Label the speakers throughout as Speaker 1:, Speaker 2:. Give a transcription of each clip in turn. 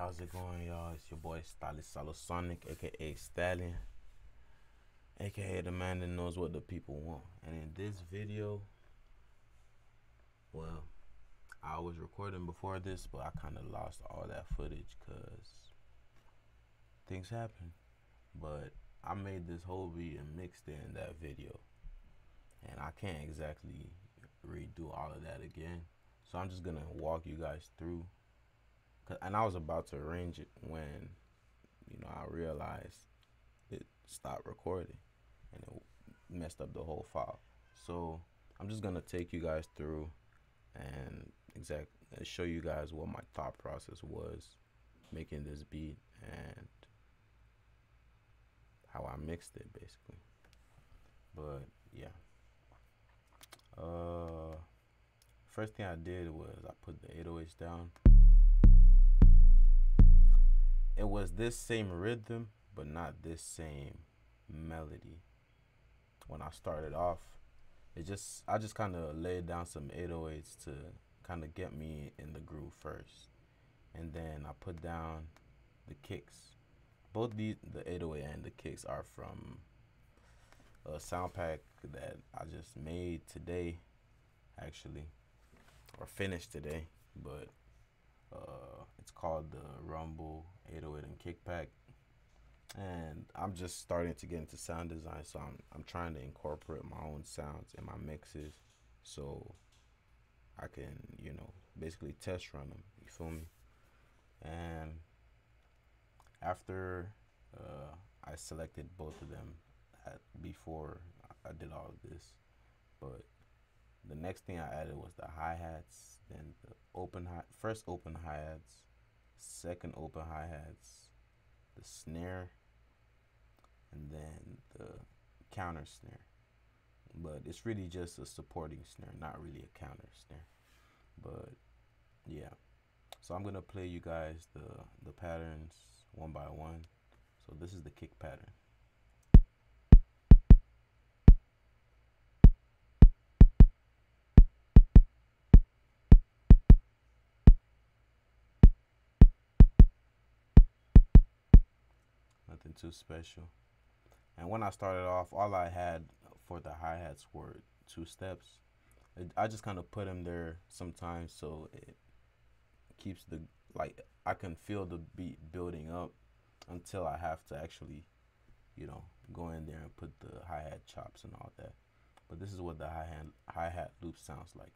Speaker 1: how's it going, y'all? It's your boy Stylish Sonic, aka Stallion, aka the man that knows what the people want. And in this video, well, I was recording before this, but I kind of lost all that footage because things happen. But I made this whole beat and mixed in that video, and I can't exactly redo all of that again. So I'm just gonna walk you guys through and I was about to arrange it when, you know, I realized it stopped recording and it messed up the whole file. So I'm just gonna take you guys through and exact show you guys what my thought process was making this beat and how I mixed it basically. But yeah. Uh first thing I did was I put the 808s down it was this same rhythm, but not this same melody. When I started off, it just I just kind of laid down some 808s to kind of get me in the groove first, and then I put down the kicks. Both the the 808 and the kicks are from a sound pack that I just made today, actually, or finished today, but uh, it's called the Rumble 808 and Kickback. And I'm just starting to get into sound design, so I'm I'm trying to incorporate my own sounds in my mixes, so I can you know basically test run them. You feel me? And after uh, I selected both of them at, before I did all of this, but the next thing I added was the hi hats, then the open hi first open hi hats, second open hi hats, the snare, and then the counter snare. But it's really just a supporting snare, not really a counter snare. But yeah. So I'm gonna play you guys the the patterns one by one. So this is the kick pattern. Nothing too special. And when I started off, all I had for the hi hats were two steps. I just kind of put them there sometimes so it keeps the like I can feel the beat building up until I have to actually, you know, go in there and put the hi hat chops and all that. But this is what the hi hat hi hat loop sounds like.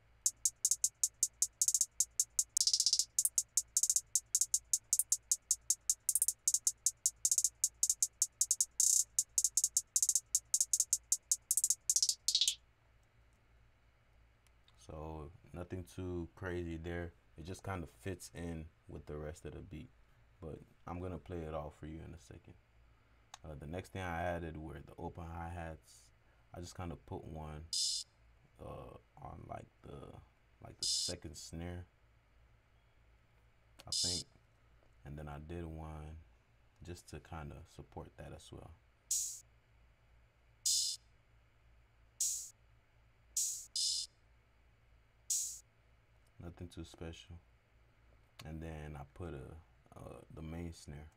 Speaker 1: Nothing too crazy there. It just kind of fits in with the rest of the beat. But I'm gonna play it all for you in a second. Uh, the next thing I added were the open hi hats. I just kind of put one uh, on like the like the second snare, I think, and then I did one just to kind of support that as well. Nothing too special. And then I put a the main snare.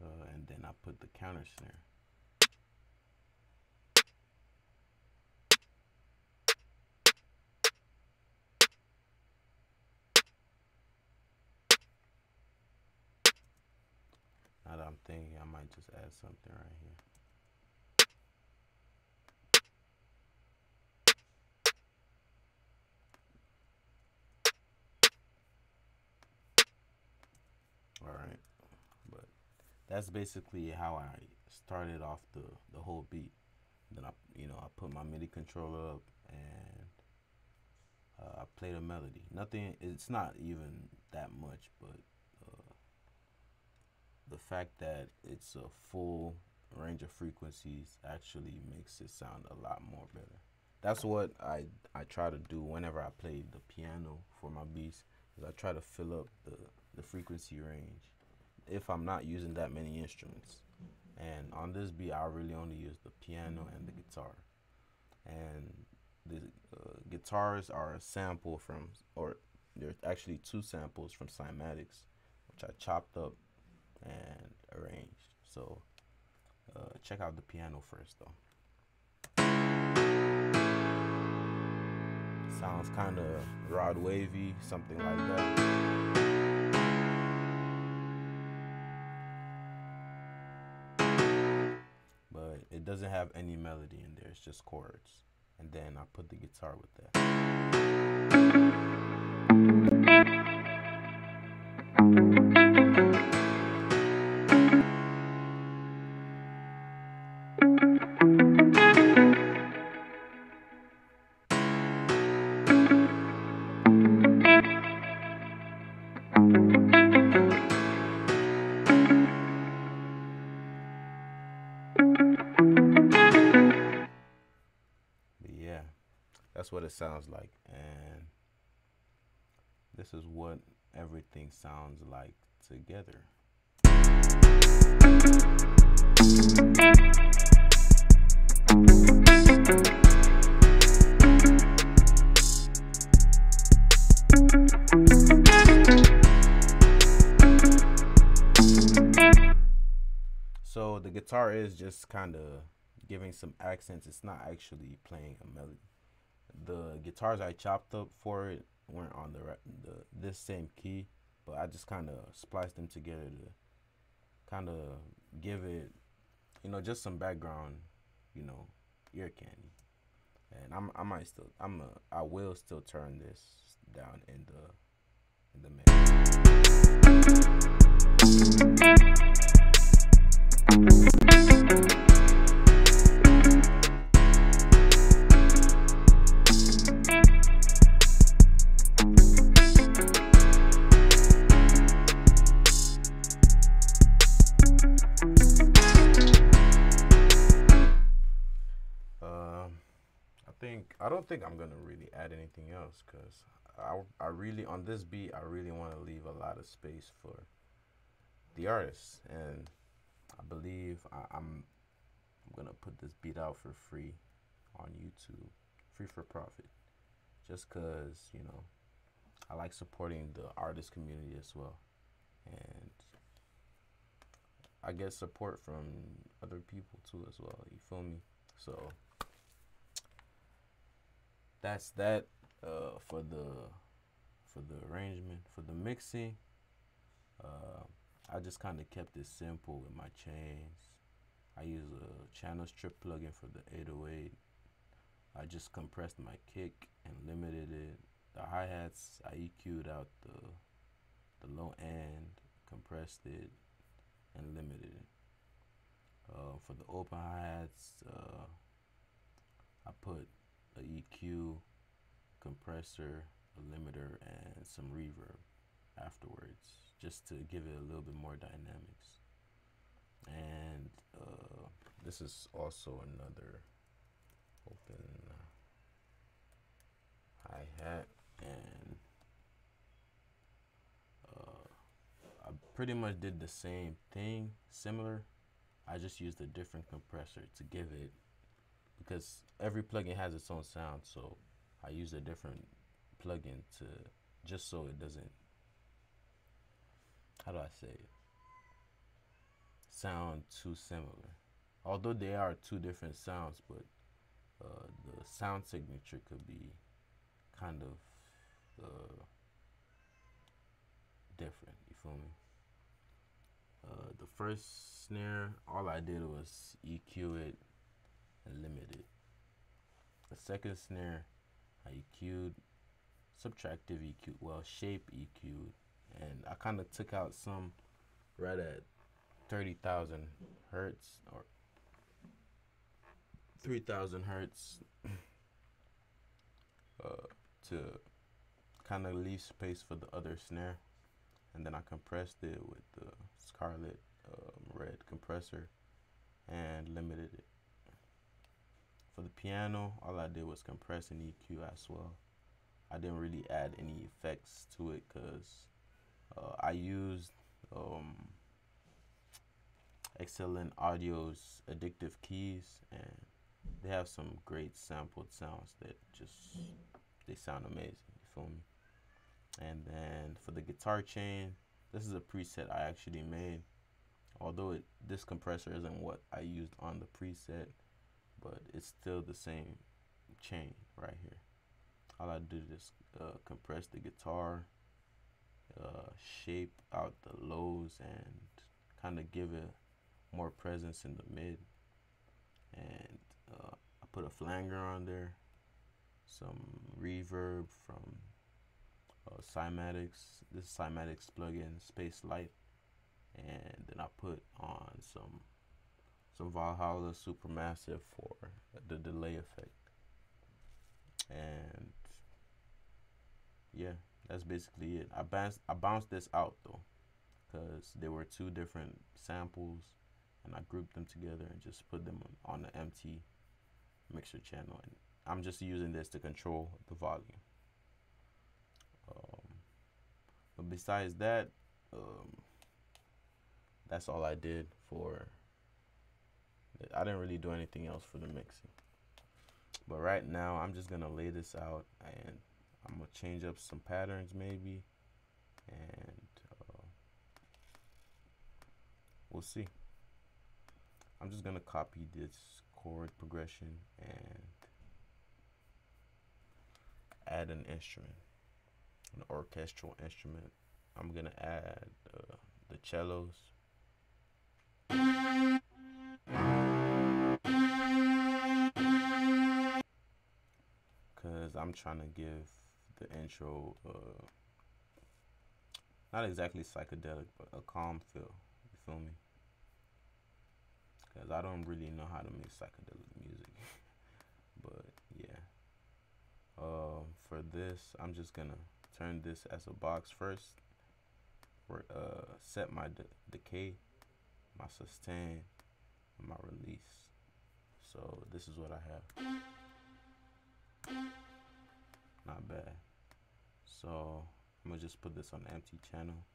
Speaker 1: Uh, and then I put the counter snare. I'm thinking, I might just add something right here. All right, but that's basically how I started off the the whole beat. Then I, you know, I put my MIDI controller up and uh, I played a melody. Nothing. It's not even that much, but the fact that it's a full range of frequencies actually makes it sound a lot more better. That's what I I try to do whenever I play the piano for my beats. Is I try to fill up the the frequency range, if I'm not using that many instruments. And on this beat, I really only use the piano and the guitar. And the uh, guitars are a sample from, or there's actually two samples from Cymatics, which I chopped up and arranged. So uh, check out the piano first, though. Sounds kind of rod wavy, something like that. But it doesn't have any melody in there, it's just chords. And then I put the guitar with that. That's what it sounds like and this is what everything sounds like together. So the guitar is just kind of giving some accents. It's not actually playing a melody the guitars I chopped up for it weren't on the the this same key, but I just kind of spliced them together to kind of give it, you know, just some background, you know, ear candy. And I'm I might still I'm a I will still turn this down in the in anything else because I I really on this beat I really want to leave a lot of space for the artist and I believe I, I'm I'm gonna put this beat out for free on YouTube, free for profit, just cause you know I like supporting the artist community as well, and I get support from other people too as well. You feel me? So that's that uh, for the for the arrangement for the mixing uh, I just kind of kept it simple with my chains. I use a channel strip plugin for the 808 I just compressed my kick and limited it. The hi-hats I EQ'd out the the low end compressed it and limited it. Uh, for the open hi-hats uh, I put a EQ, compressor, a limiter, and some reverb afterwards, just to give it a little bit more dynamics. And uh, this is also another open hi hat, and uh, I pretty much did the same thing, similar. I just used a different compressor to give it because every plugin has its own sound, so I use a different plugin to just so it doesn't how do I say it sound too similar. Although they are two different sounds, but uh, the sound signature could be kind of uh, different. You feel me? Uh, the first snare, all I did was EQ it and limit it. The second snare, EQ'd, subtractive EQ, well, shape EQ'd, and I kind of took out some right at 30,000 hertz or 3,000 hertz uh, to kind of leave space for the other snare. And then I compressed it with the Scarlett um, red compressor and limited it. For the piano, all I did was compress and EQ as well. I didn't really add any effects to it because uh, I used um, XLN Audio's Addictive Keys, and they have some great sampled sounds that just they sound amazing. You feel me? And then for the guitar chain, this is a preset I actually made. Although it, this compressor isn't what I used on the preset, but it's still the same chain right here. All I did is uh, compress the guitar, uh, shape out the lows, and kind of give it more presence in the mid. And uh, I put a flanger on there, some reverb from uh, Cymatics. This is Cymatics plugin, Space Lite, and then I put on some some Valhalla Supermassive for the delay effect. And yeah, that's basically it. I bounced I bounced this out though, because there were two different samples, and I grouped them together and just put them on the empty mixer channel. And I'm just using this to control the volume. Um, but besides that, um, that's all I did for. I didn't really do anything else for the mixing. But right now, I'm just gonna lay this out and I'm gonna change up some patterns maybe, and uh, we'll see. I'm just gonna copy this chord progression and add an instrument, an orchestral instrument. I'm gonna add uh, the cellos. I'm trying to give the intro uh, not exactly psychedelic, but a calm feel. You feel me? Cause I don't really know how to make psychedelic music, but yeah. Uh, for this, I'm just gonna turn this as a box first. Uh, set my de decay, my sustain, and my release. So this is what I have. Not bad. So I'm gonna just put this on empty channel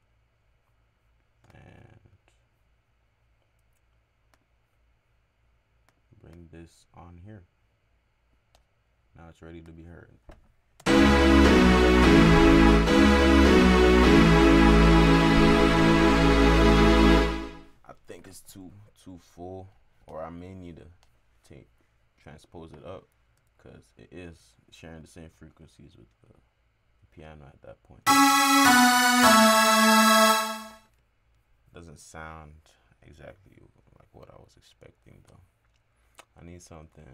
Speaker 1: and bring this on here. Now it's ready to be heard. I think it's too too full or I may need to take transpose it up because it is sharing the same frequencies with the piano at that point. Doesn't sound exactly like what I was expecting though. I need something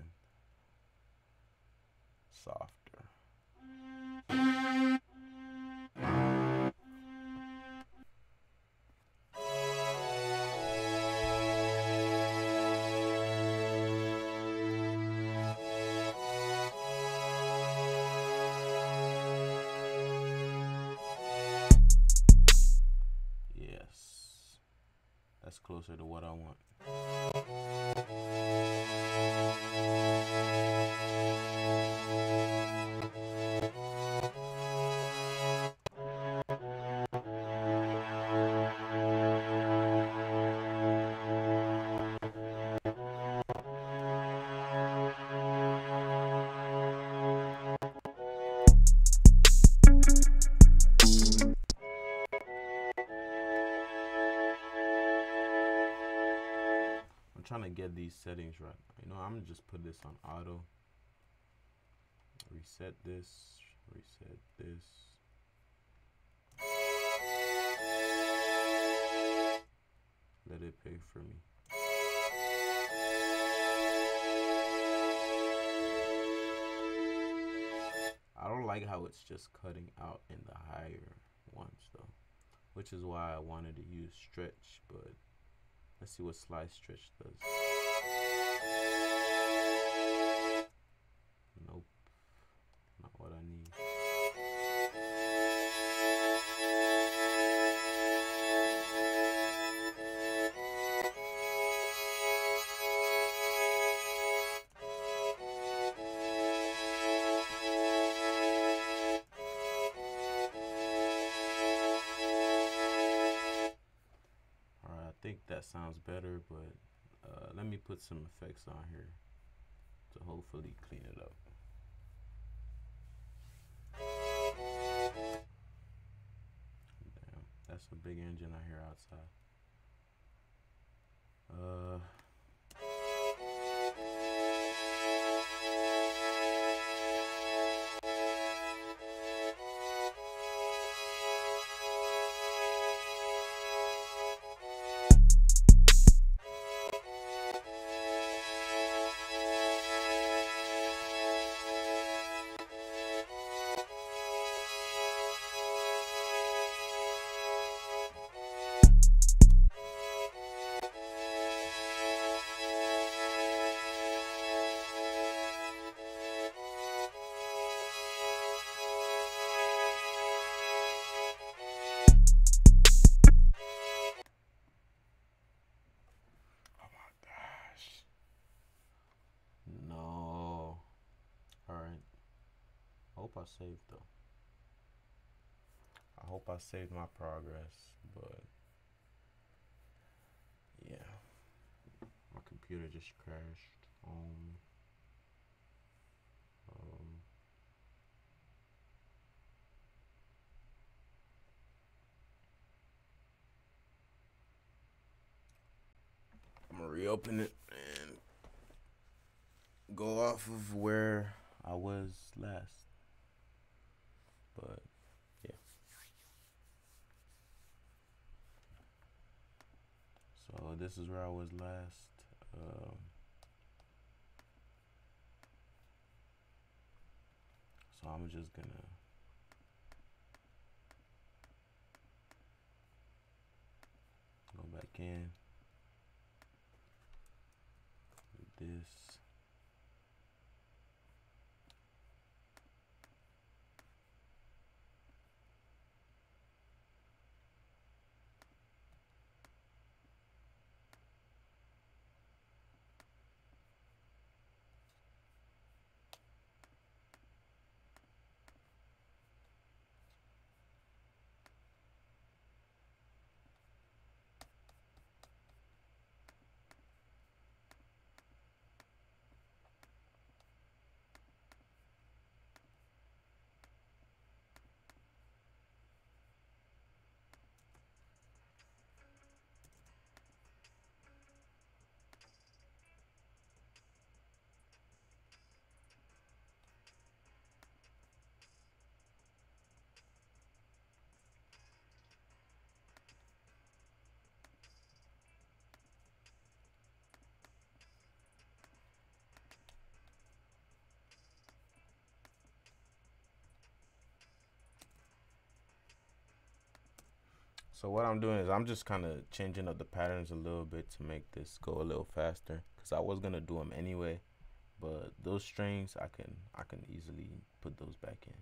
Speaker 1: softer. That's closer to what I want. Get these settings right. You know, I'm gonna just put this on auto. Reset this, reset this. Let it pay for me. I don't like how it's just cutting out in the higher ones though, which is why I wanted to use stretch, but Let's see what slice stretch does. Sounds better, but uh, let me put some effects on here to hopefully clean it up. Damn, that's a big engine I hear outside. Saved my progress, but yeah. My computer just crashed. Um um I'm gonna reopen it and go off of where I was last. But So this is where I was last. Um, so I'm just gonna go back in. Do this. So what I'm doing is I'm just kind of changing up the patterns a little bit to make this go a little faster because I was gonna do them anyway, but those strings I can I can easily put those back in.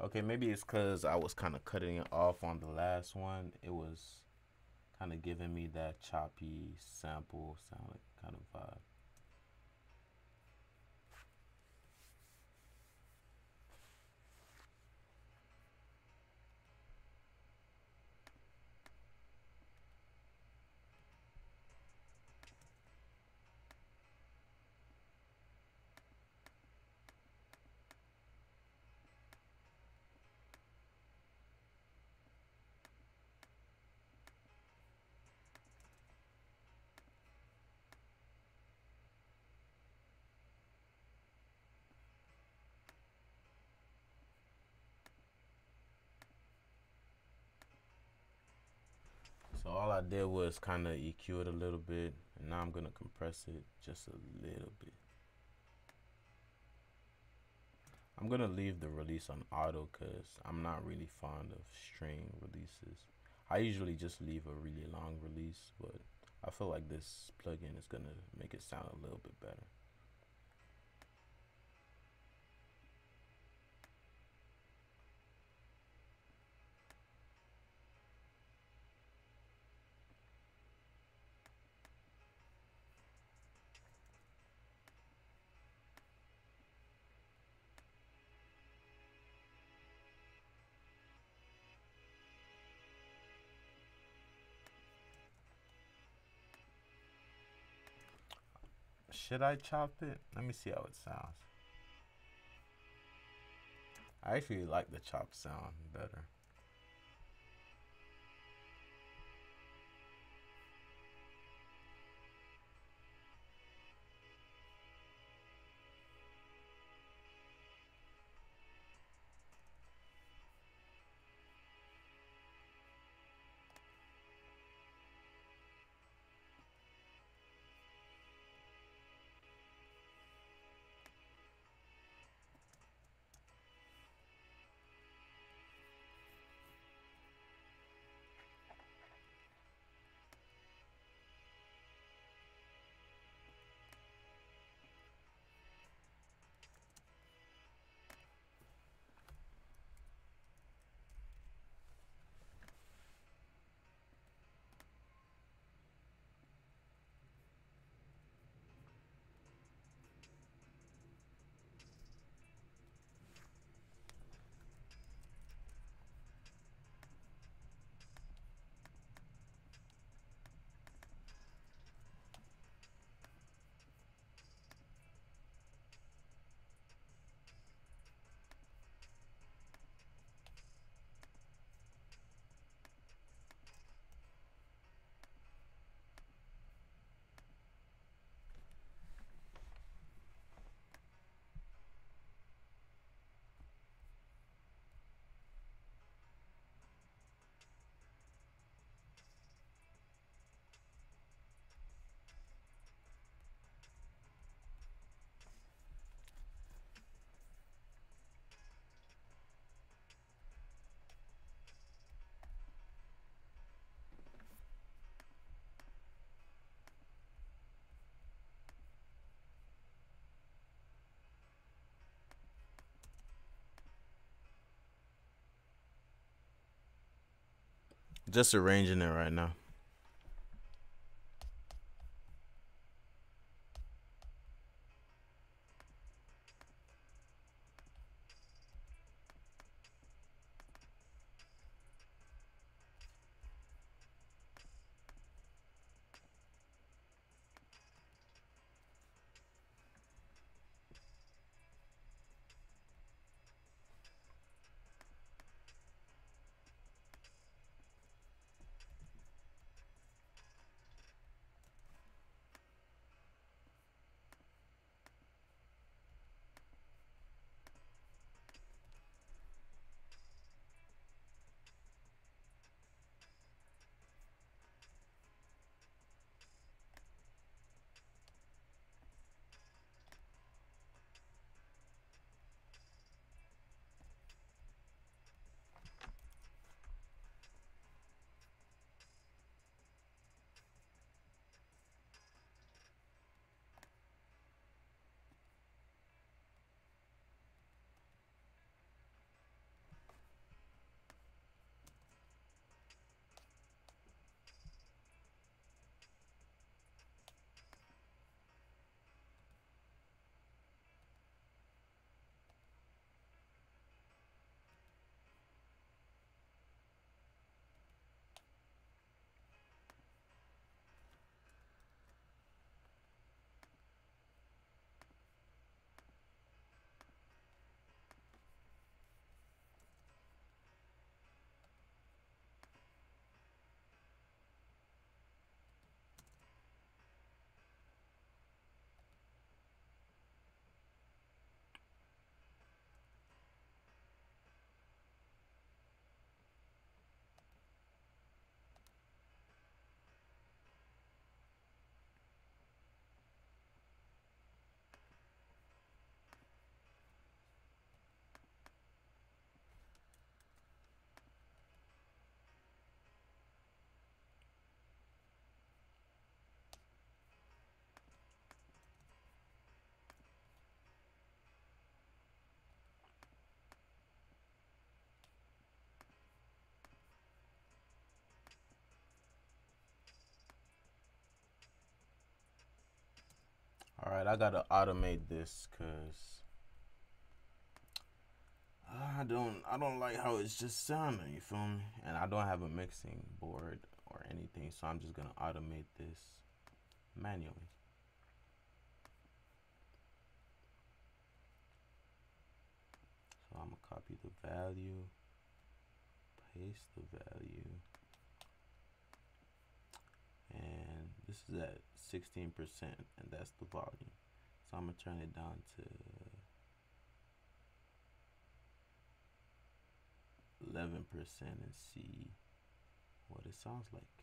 Speaker 1: Okay, maybe it's because I was kind of cutting it off on the last one. It was kind of giving me that choppy sample sound like kind of vibe. So all I did was kind of EQ it a little bit, and now I'm gonna compress it just a little bit. I'm gonna leave the release on auto because I'm not really fond of string releases. I usually just leave a really long release, but I feel like this plugin is gonna make it sound a little bit better. Should I chop it? Let me see how it sounds. I actually like the chop sound better. Just arranging it right now. Alright, I gotta automate this because I don't I don't like how it's just sounding, you feel me? And I don't have a mixing board or anything, so I'm just gonna automate this manually. So I'm gonna copy the value, paste the value, and this is at 16% and that's the volume. So I'm gonna turn it down to 11% and see what it sounds like.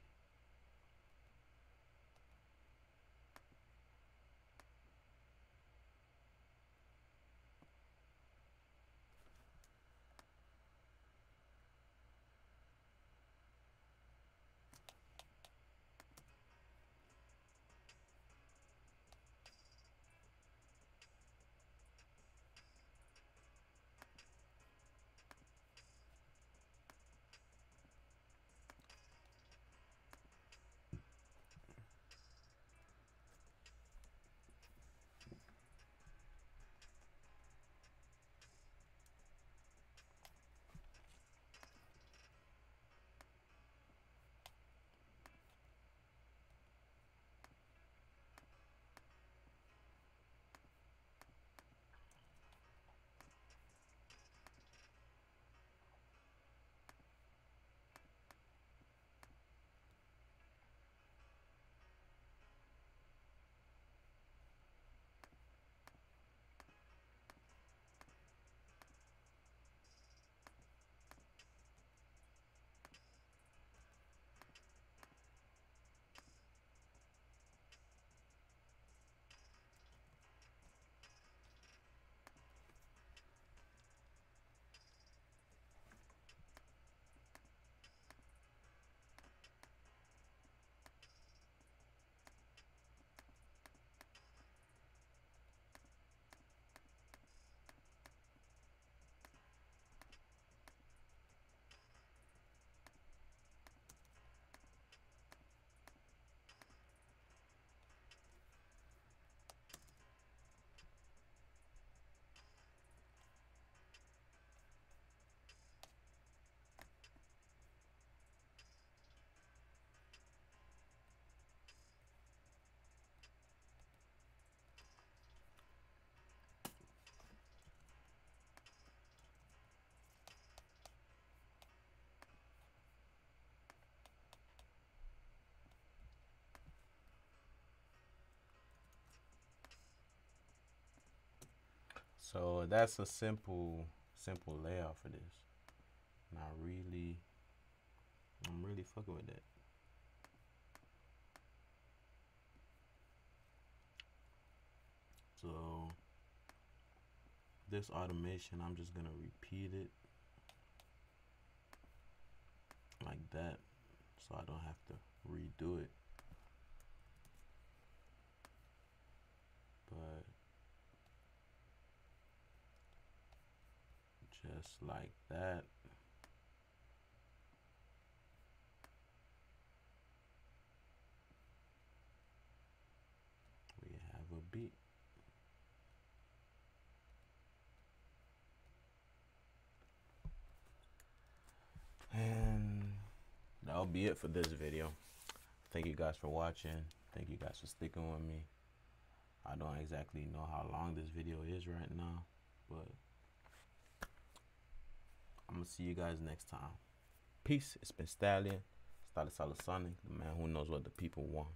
Speaker 1: So that's a simple, simple layout for this. And I really, I'm really fucking with it. So this automation, I'm just gonna repeat it like that so I don't have to redo it. But just like that. We have a beat. And that'll be it for this video. Thank you guys for watching. Thank you guys for sticking with me. I don't exactly know how long this video is right now, but I'm gonna see you guys next time. Peace. It's been Stallion, Stallion Solid Sonic, the man who knows what the people want.